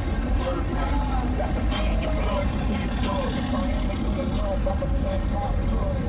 Got the blood, the blood. I'm a tank, I'm a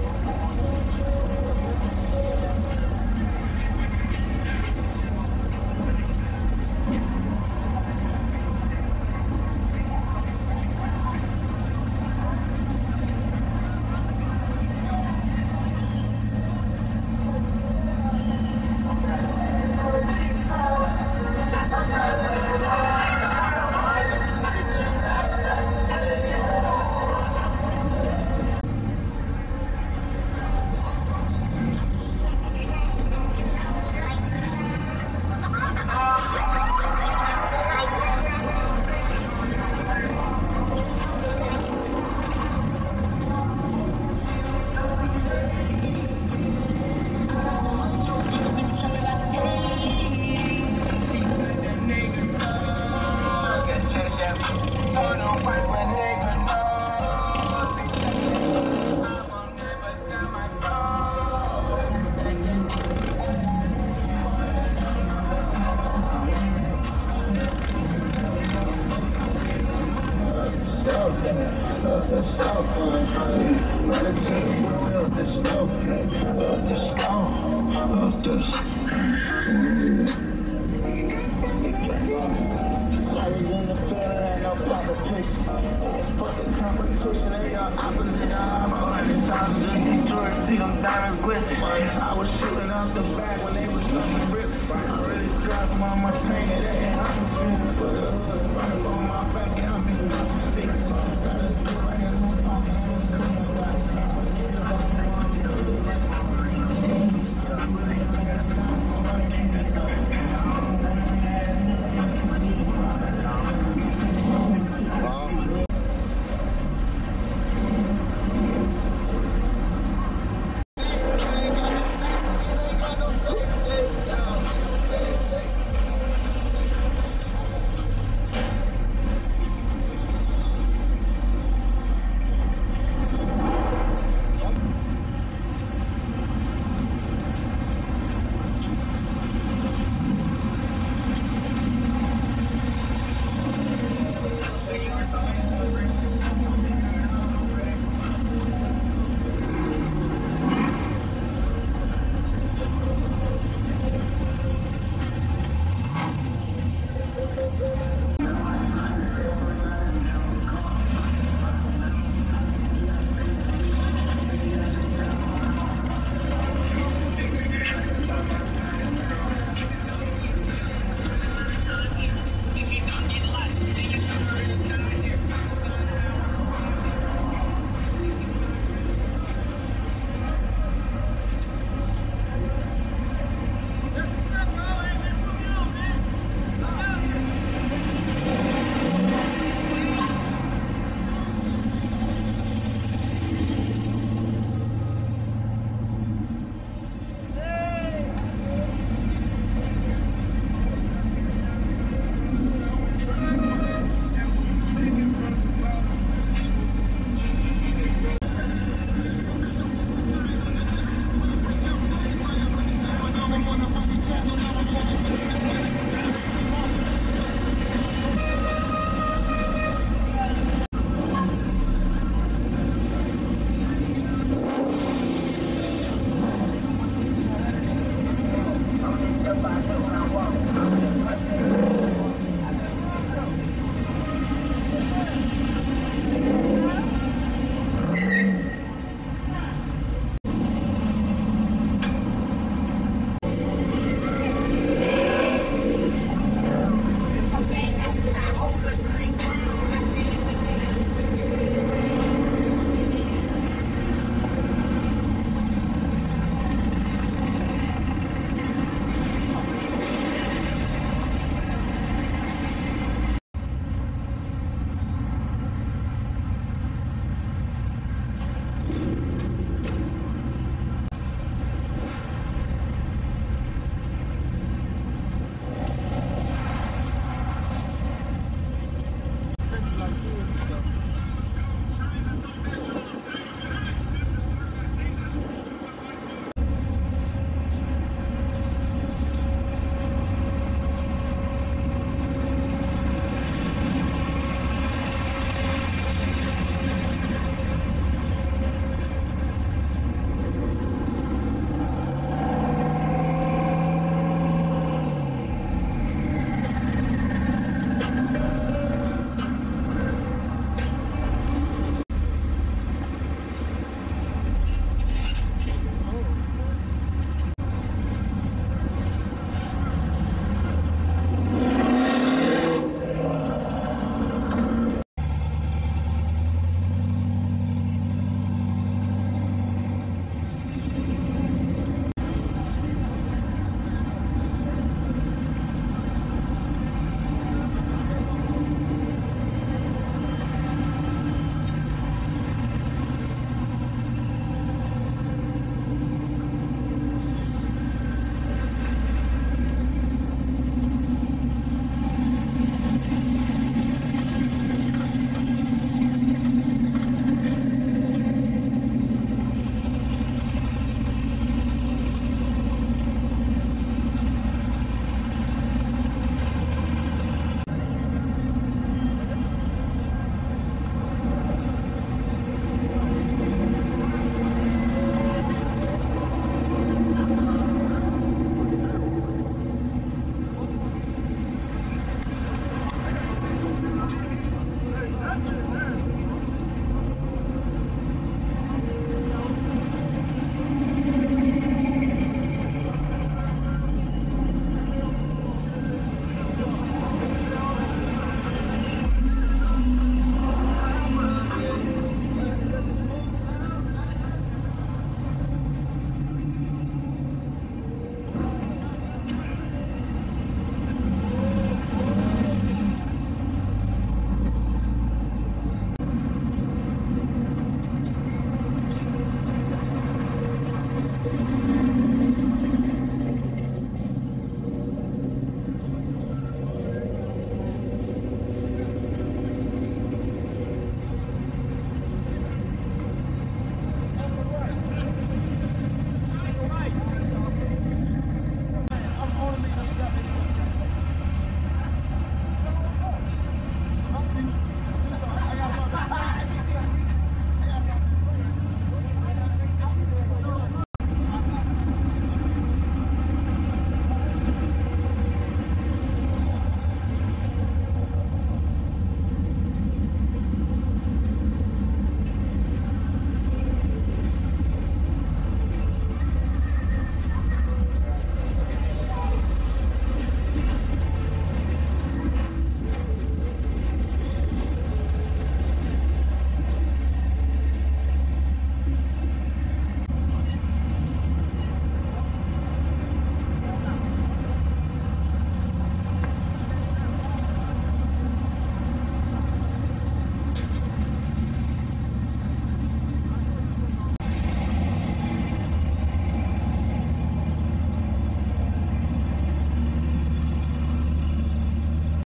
Out the back when they was coming rich. I already strapped on my pain.